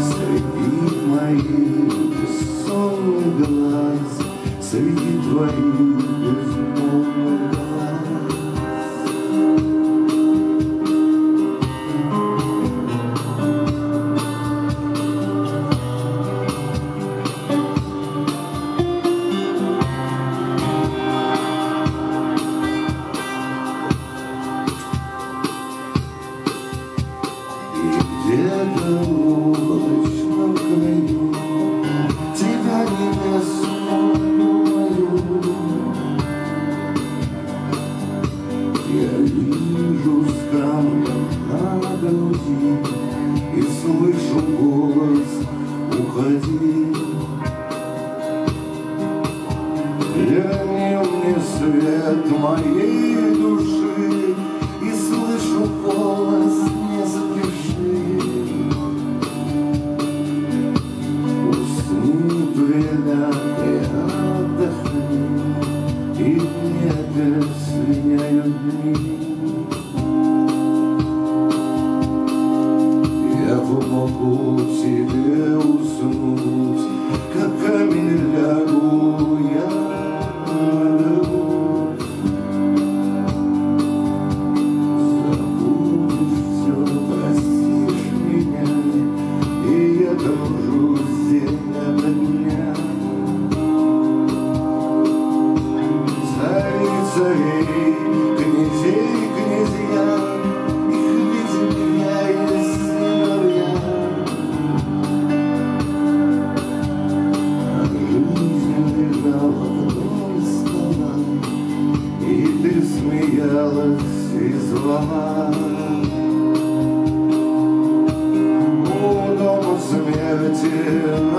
Среди моих сонных глаз, Среди твоих безмолвных глаз. где-то груди И слышу голос «Уходи» Верни мне свет моей хотелось изломать. Удом смерти